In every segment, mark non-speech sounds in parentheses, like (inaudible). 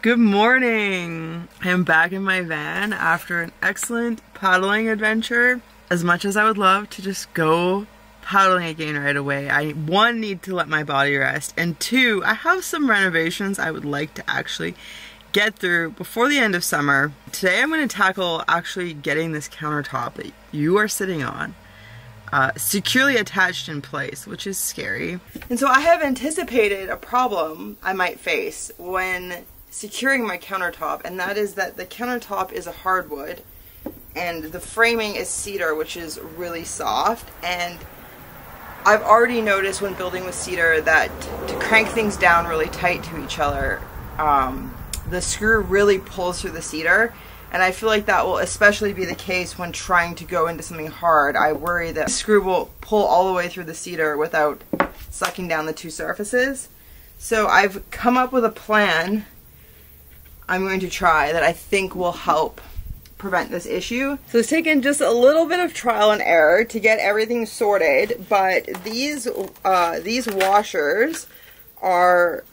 Good morning! I'm back in my van after an excellent paddling adventure. As much as I would love to just go paddling again right away, I one need to let my body rest, and two, I have some renovations I would like to actually get through before the end of summer. Today I'm going to tackle actually getting this countertop that you are sitting on uh, securely attached in place, which is scary. And so I have anticipated a problem I might face when securing my countertop, and that is that the countertop is a hardwood and the framing is cedar, which is really soft. And I've already noticed when building with cedar that to crank things down really tight to each other, um, the screw really pulls through the cedar and I feel like that will especially be the case when trying to go into something hard. I worry that the screw will pull all the way through the cedar without sucking down the two surfaces. So I've come up with a plan I'm going to try that I think will help prevent this issue. So it's taken just a little bit of trial and error to get everything sorted, but these uh, these washers are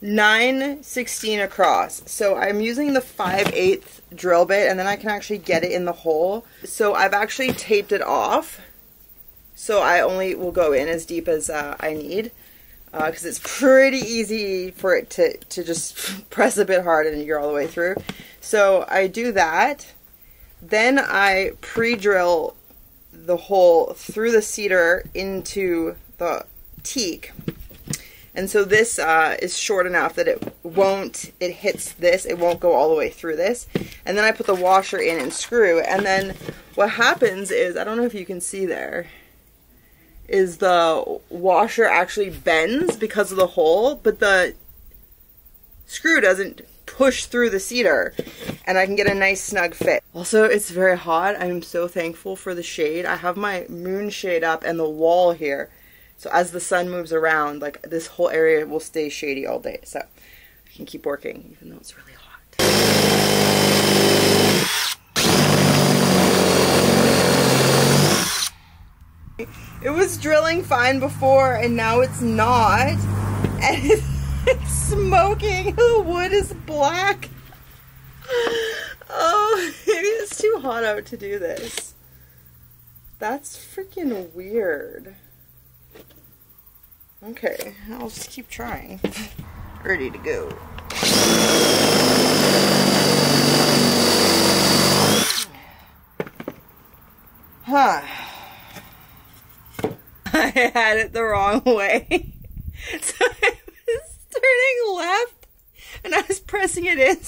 9 16 across. So I'm using the 5 8 drill bit and then I can actually get it in the hole. So I've actually taped it off. So I only will go in as deep as uh, I need because uh, it's pretty easy for it to, to just (laughs) press a bit hard and you're all the way through. So I do that. Then I pre-drill the hole through the cedar into the teak and so this uh, is short enough that it won't, it hits this, it won't go all the way through this. And then I put the washer in and screw. And then what happens is, I don't know if you can see there, is the washer actually bends because of the hole, but the screw doesn't push through the cedar and I can get a nice snug fit. Also, it's very hot. I'm so thankful for the shade. I have my moon shade up and the wall here so as the sun moves around, like this whole area will stay shady all day. So I can keep working even though it's really hot. It was drilling fine before and now it's not. And (laughs) it's, smoking. The wood is black. Oh, it's too hot out to do this. That's freaking weird. Okay, I'll just keep trying. (laughs) Ready to go. Huh. I had it the wrong way. (laughs) so I was turning left and I was pressing it in.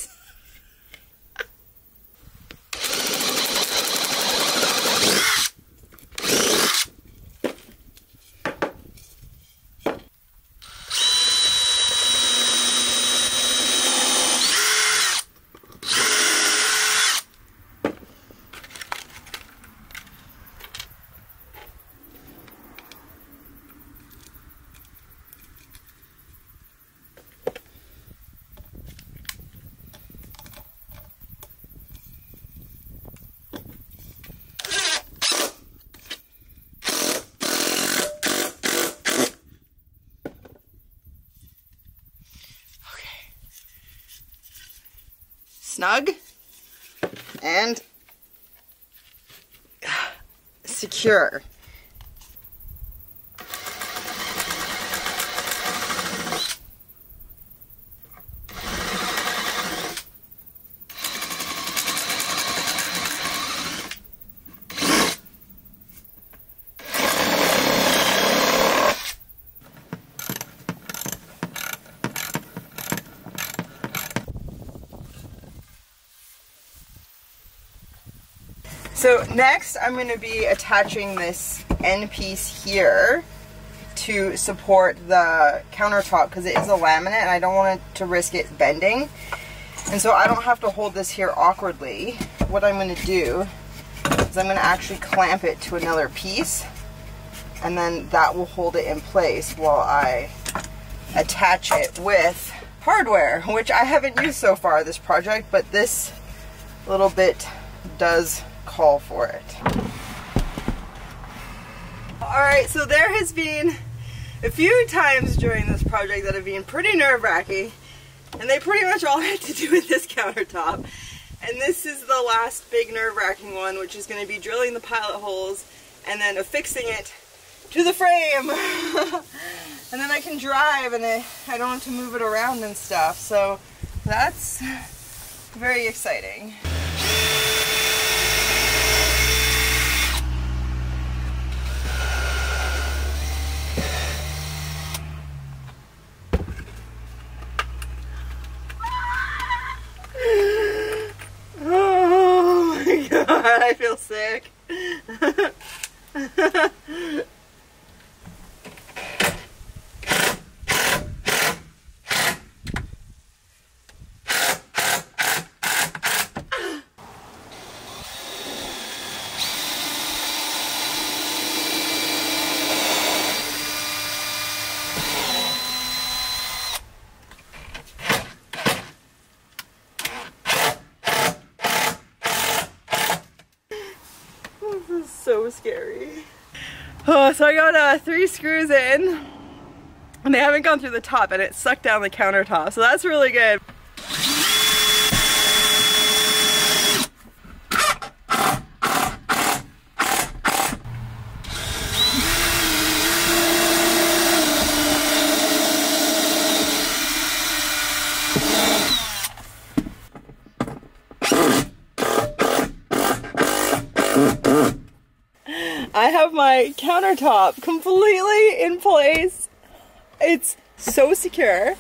Snug and secure. So next I'm going to be attaching this end piece here to support the countertop because it is a laminate and I don't want it to risk it bending. And so I don't have to hold this here awkwardly. What I'm going to do is I'm going to actually clamp it to another piece and then that will hold it in place while I attach it with hardware, which I haven't used so far this project, but this little bit does call for it. Alright, so there has been a few times during this project that have been pretty nerve-wracking And they pretty much all (laughs) had to do with this countertop. And this is the last big nerve-wracking one, which is going to be drilling the pilot holes and then affixing it to the frame. (laughs) and then I can drive and I, I don't have to move it around and stuff. So that's very exciting. Oh my god, I feel sick. (laughs) This is so scary. Oh, so I got uh, three screws in and they haven't gone through the top and it sucked down the countertop. So that's really good. I have my countertop completely in place. It's so secure.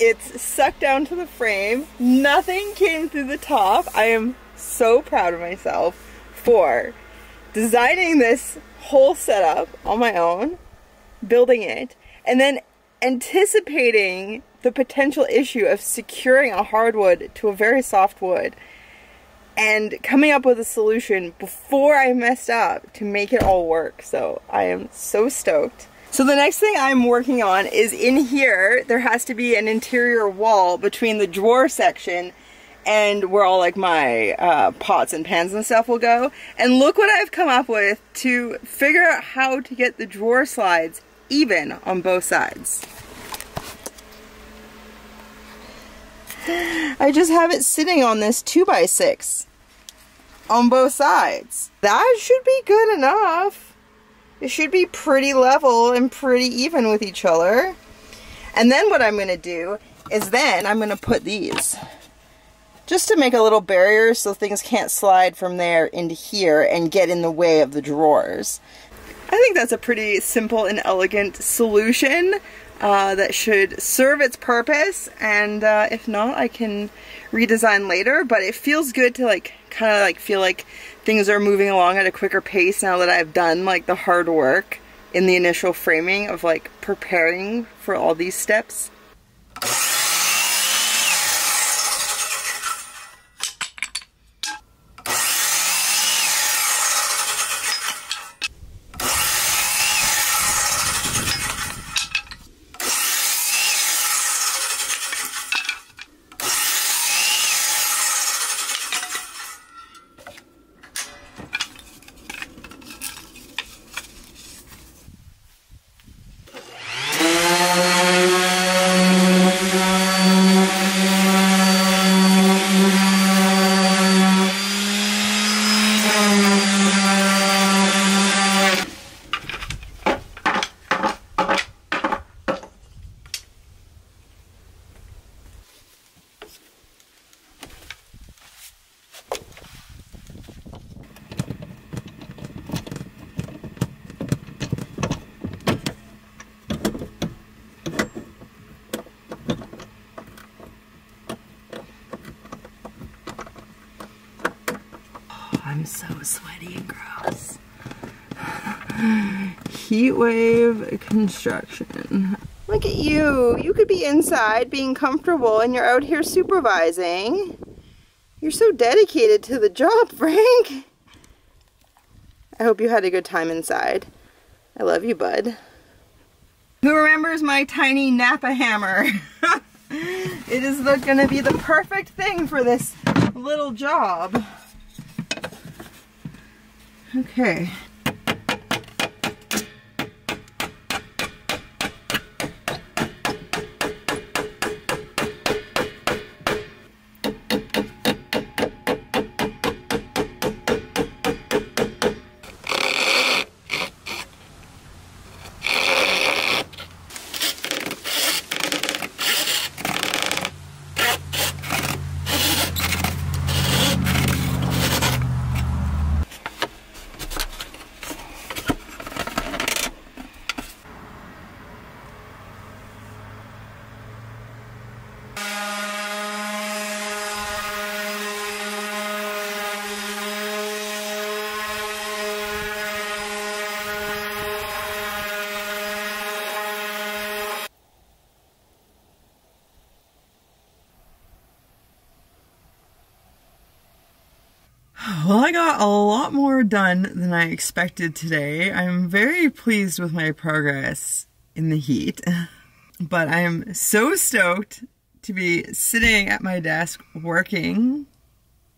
It's sucked down to the frame. Nothing came through the top. I am so proud of myself for designing this whole setup on my own, building it, and then anticipating the potential issue of securing a hardwood to a very soft wood and coming up with a solution before I messed up to make it all work. So I am so stoked. So the next thing I'm working on is in here, there has to be an interior wall between the drawer section and where all like my uh, pots and pans and stuff will go. And look what I've come up with to figure out how to get the drawer slides even on both sides. I just have it sitting on this 2x6 on both sides. That should be good enough. It should be pretty level and pretty even with each other. And then what I'm going to do is then I'm going to put these just to make a little barrier so things can't slide from there into here and get in the way of the drawers. I think that's a pretty simple and elegant solution uh, that should serve its purpose and uh, if not I can redesign later but it feels good to like kind of like feel like things are moving along at a quicker pace now that I've done like the hard work in the initial framing of like preparing for all these steps. I'm so sweaty and gross. (laughs) Heat wave construction. Look at you. You could be inside being comfortable and you're out here supervising. You're so dedicated to the job, (laughs) Frank. I hope you had a good time inside. I love you, bud. Who remembers my tiny Napa hammer? (laughs) it is going to be the perfect thing for this little job. Okay. Well, I got a lot more done than I expected today. I'm very pleased with my progress in the heat, (laughs) but I'm so stoked to be sitting at my desk working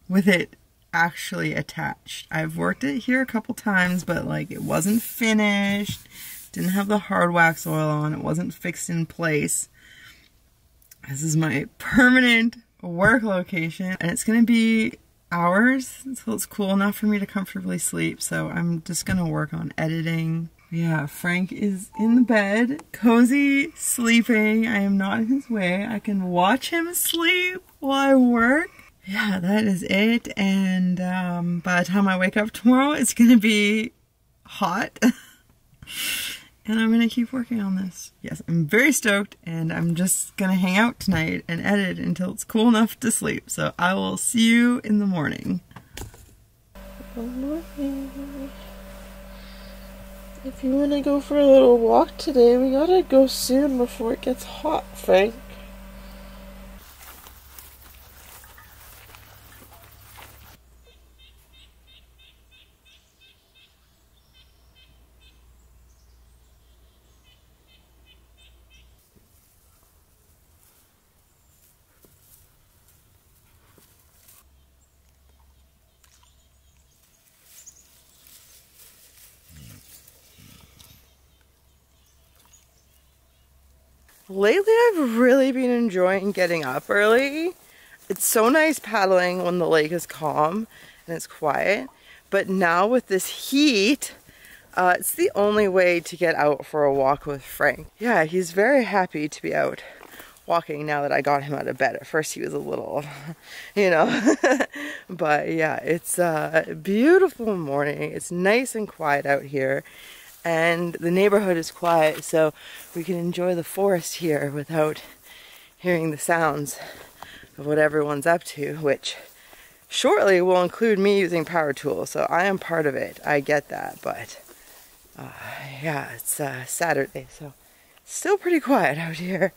with it actually attached. I've worked it here a couple times, but like it wasn't finished, didn't have the hard wax oil on, it wasn't fixed in place. This is my permanent work location and it's gonna be hours so it's cool enough for me to comfortably sleep. So I'm just gonna work on editing. Yeah Frank is in the bed cozy sleeping. I am not in his way. I can watch him sleep while I work. Yeah that is it. And um, by the time I wake up tomorrow it's gonna be hot (laughs) and I'm gonna keep working on this. Yes, I'm very stoked and I'm just gonna hang out tonight and edit until it's cool enough to sleep. So I will see you in the morning. Good morning. If you wanna go for a little walk today, we gotta go soon before it gets hot, Frank. Lately, I've really been enjoying getting up early. It's so nice paddling when the lake is calm and it's quiet. But now with this heat, uh, it's the only way to get out for a walk with Frank. Yeah, he's very happy to be out walking now that I got him out of bed. At first he was a little, (laughs) you know, (laughs) but yeah, it's a beautiful morning. It's nice and quiet out here and the neighborhood is quiet so we can enjoy the forest here without hearing the sounds of what everyone's up to which shortly will include me using power tools so I am part of it. I get that but uh, yeah it's uh, Saturday so still pretty quiet out here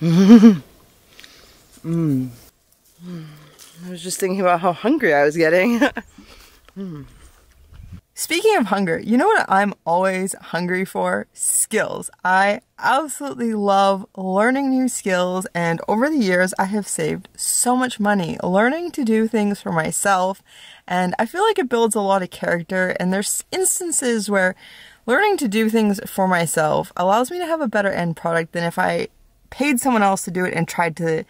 (laughs) mm. I was just thinking about how hungry I was getting. (laughs) mm. Speaking of hunger, you know what I'm always hungry for? Skills. I absolutely love learning new skills, and over the years, I have saved so much money learning to do things for myself, and I feel like it builds a lot of character. And there's instances where learning to do things for myself allows me to have a better end product than if I paid someone else to do it and tried to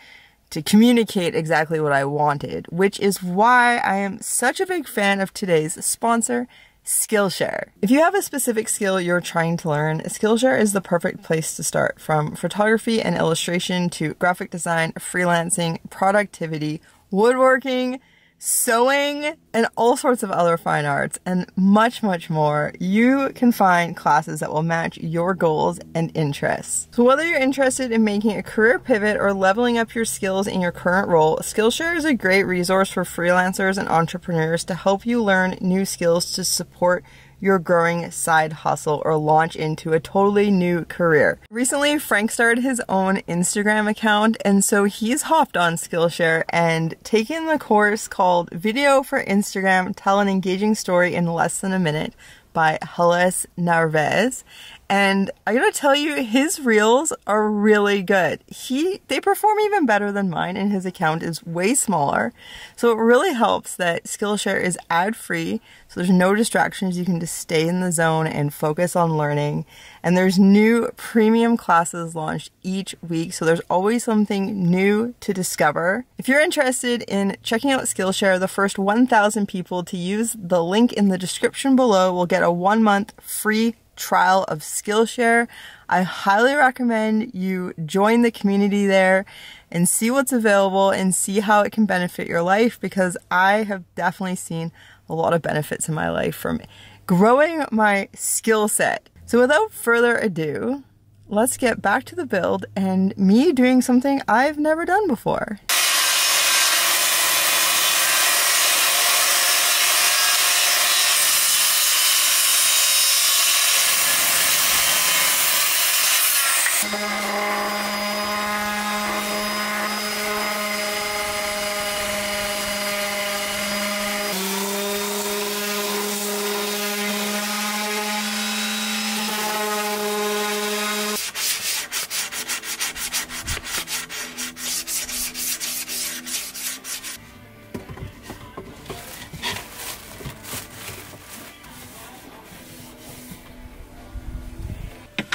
to communicate exactly what I wanted, which is why I am such a big fan of today's sponsor, Skillshare. If you have a specific skill you're trying to learn, Skillshare is the perfect place to start from photography and illustration to graphic design, freelancing, productivity, woodworking, sewing, and all sorts of other fine arts, and much, much more, you can find classes that will match your goals and interests. So whether you're interested in making a career pivot or leveling up your skills in your current role, Skillshare is a great resource for freelancers and entrepreneurs to help you learn new skills to support your growing side hustle or launch into a totally new career. Recently, Frank started his own Instagram account, and so he's hopped on Skillshare and taken the course called Video for Instagram Tell an Engaging Story in Less Than a Minute by Hallease Narvaez. And I gotta tell you, his reels are really good. He, they perform even better than mine and his account is way smaller. So it really helps that Skillshare is ad free. So there's no distractions. You can just stay in the zone and focus on learning. And there's new premium classes launched each week. So there's always something new to discover. If you're interested in checking out Skillshare, the first 1,000 people to use the link in the description below will get a one month free trial of Skillshare. I highly recommend you join the community there and see what's available and see how it can benefit your life because I have definitely seen a lot of benefits in my life from growing my skill set. So without further ado, let's get back to the build and me doing something I've never done before.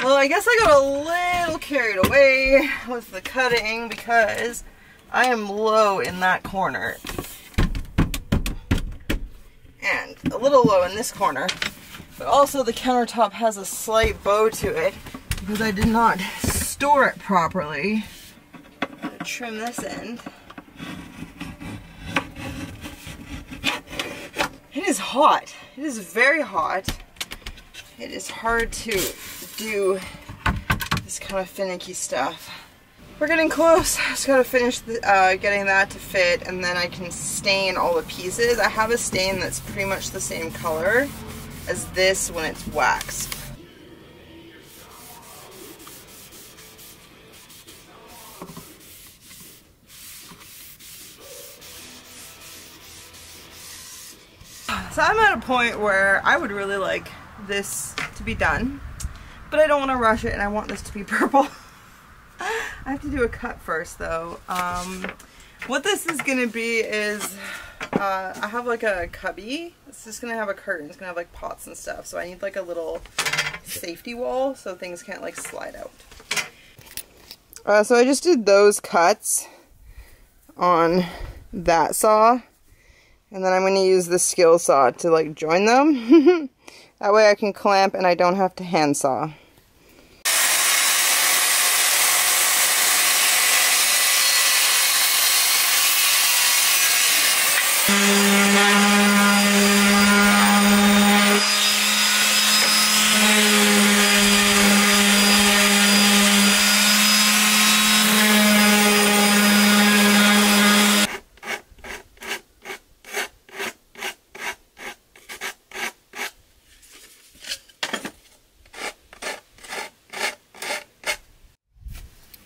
Well, I guess I got a little carried away with the cutting because I am low in that corner. And a little low in this corner. But also the countertop has a slight bow to it because I did not store it properly. Trim this end. It is hot. It is very hot. It is hard to do this kind of finicky stuff. We're getting close. (laughs) I just gotta finish the, uh, getting that to fit and then I can stain all the pieces. I have a stain that's pretty much the same color as this when it's waxed. So I'm at a point where I would really like this to be done, but I don't want to rush it and I want this to be (laughs) purple. I have to do a cut first though. Um, what this is going to be is, uh, I have like a cubby. It's just going to have a curtain. It's going to have like pots and stuff. So I need like a little safety wall so things can't like slide out. Uh, so I just did those cuts on that saw. And then I'm going to use the skill saw to like join them. (laughs) that way I can clamp and I don't have to hand saw.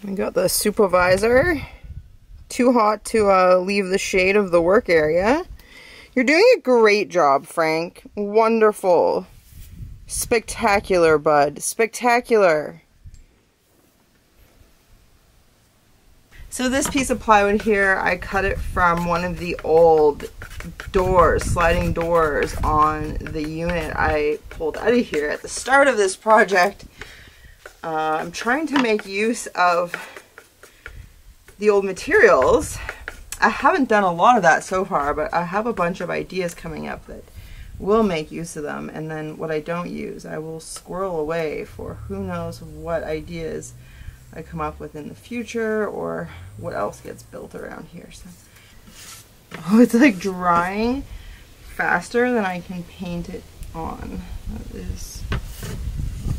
We got the supervisor. Too hot to uh, leave the shade of the work area. You're doing a great job, Frank. Wonderful. Spectacular, bud. Spectacular. So this piece of plywood here, I cut it from one of the old doors, sliding doors on the unit I pulled out of here at the start of this project. Uh, I'm trying to make use of the old materials. I haven't done a lot of that so far, but I have a bunch of ideas coming up that will make use of them. And then what I don't use, I will squirrel away for who knows what ideas I come up with in the future or what else gets built around here. So, oh, it's like drying faster than I can paint it on. That is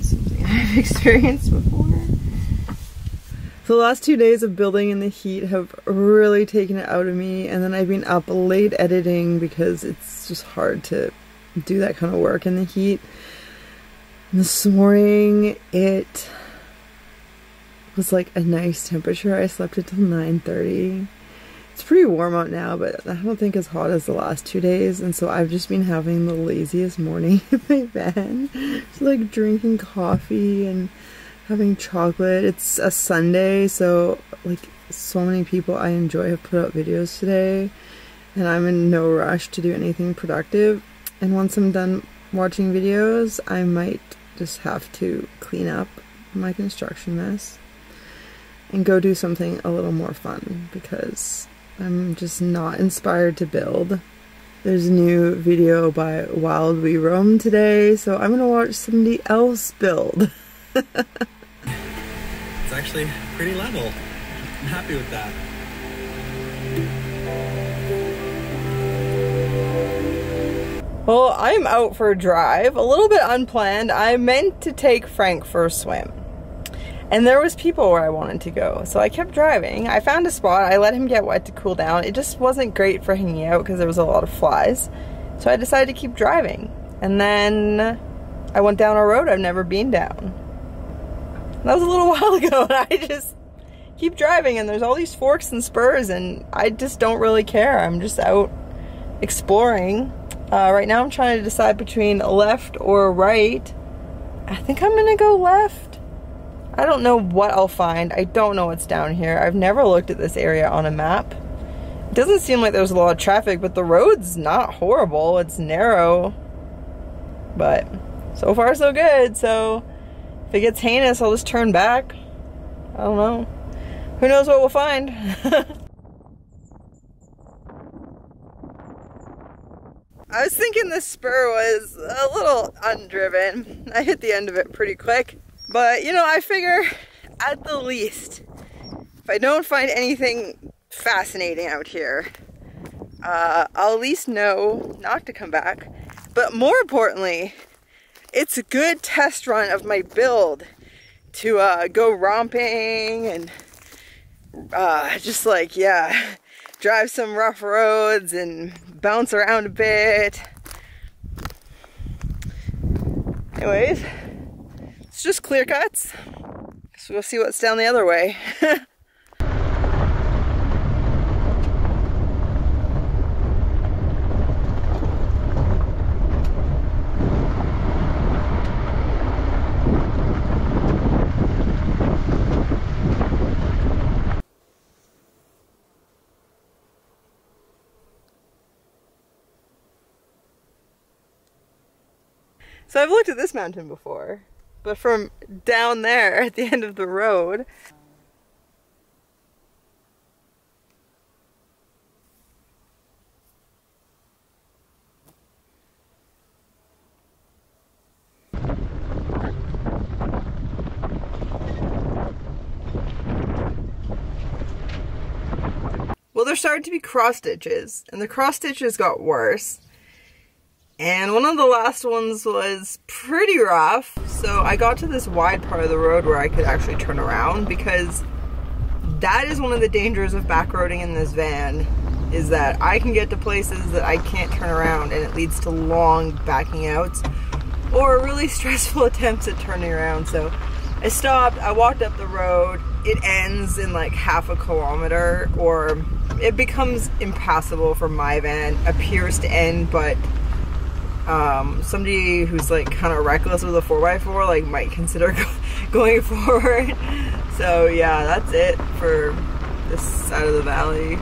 something (laughs) I've experienced before. The last two days of building in the heat have really taken it out of me and then I've been up late editing because it's just hard to do that kind of work in the heat. And this morning it was like a nice temperature. I slept until 9.30. It's pretty warm out now, but I don't think as hot as the last two days. And so I've just been having the laziest morning (laughs) in my van. Just like drinking coffee and having chocolate. It's a Sunday, so like so many people I enjoy have put out videos today. And I'm in no rush to do anything productive. And once I'm done watching videos, I might just have to clean up my construction mess and go do something a little more fun because I'm just not inspired to build There's a new video by Wild We Roam today, so I'm gonna watch somebody else build. (laughs) actually pretty level. I'm happy with that. Well, I'm out for a drive, a little bit unplanned. I meant to take Frank for a swim. And there was people where I wanted to go. So I kept driving. I found a spot. I let him get wet to cool down. It just wasn't great for hanging out because there was a lot of flies. So I decided to keep driving. And then I went down a road I've never been down. That was a little (laughs) while ago and I just keep driving and there's all these forks and spurs and I just don't really care. I'm just out exploring. Uh, right now I'm trying to decide between left or right. I think I'm gonna go left. I don't know what I'll find. I don't know what's down here. I've never looked at this area on a map. It doesn't seem like there's a lot of traffic, but the road's not horrible. It's narrow. But so far so good. So if it gets heinous, I'll just turn back. I don't know. Who knows what we'll find. (laughs) I was thinking this spur was a little undriven. I hit the end of it pretty quick. But, you know, I figure at the least, if I don't find anything fascinating out here, uh, I'll at least know not to come back. But more importantly, it's a good test run of my build to uh, go romping and uh, just like, yeah, drive some rough roads and bounce around a bit. Anyways, it's just clear cuts. So we'll see what's down the other way. (laughs) So I've looked at this mountain before but from down there at the end of the road. Well, there started to be cross ditches, and the cross ditches got worse. And one of the last ones was pretty rough. So I got to this wide part of the road where I could actually turn around because that is one of the dangers of backroading in this van is that I can get to places that I can't turn around and it leads to long backing outs or really (laughs) stressful attempts at turning around. So I stopped, I walked up the road, it ends in like half a kilometer or it becomes impassable for my van, appears to end but um, somebody who's like kind of reckless with a 4x4 like might consider (laughs) going forward. So yeah, that's it for this side of the valley.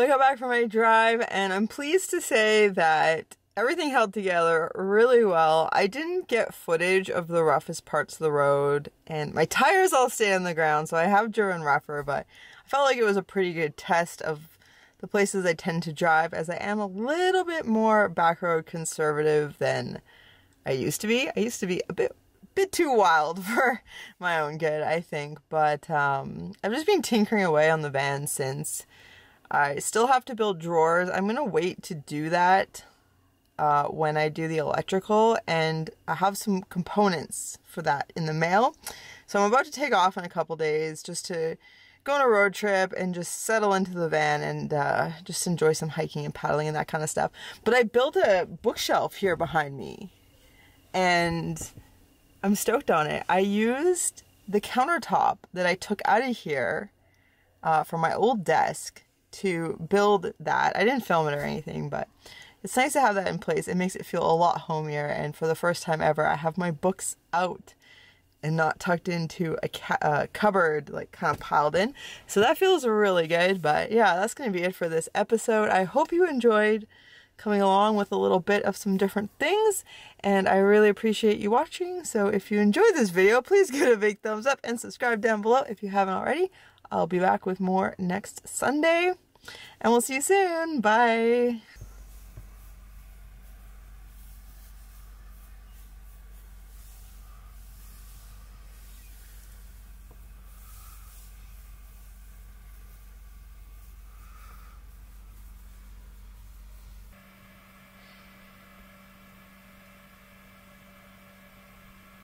I got back from my drive and I'm pleased to say that everything held together really well. I didn't get footage of the roughest parts of the road and my tires all stay on the ground so I have driven rougher but I felt like it was a pretty good test of the places I tend to drive as I am a little bit more back road conservative than I used to be. I used to be a bit bit too wild (laughs) for my own good, I think, but um, I've just been tinkering away on the van since I still have to build drawers. I'm going to wait to do that uh, when I do the electrical and I have some components for that in the mail. So I'm about to take off in a couple days just to go on a road trip and just settle into the van and uh, just enjoy some hiking and paddling and that kind of stuff. But I built a bookshelf here behind me and I'm stoked on it. I used the countertop that I took out of here uh, from my old desk to build that. I didn't film it or anything, but it's nice to have that in place. It makes it feel a lot homier. And for the first time ever, I have my books out and not tucked into a uh, cupboard, like kind of piled in. So that feels really good. But yeah, that's going to be it for this episode. I hope you enjoyed coming along with a little bit of some different things and I really appreciate you watching so if you enjoyed this video please (laughs) give it a big thumbs up and subscribe down below if you haven't already I'll be back with more next Sunday. And we'll see you soon. Bye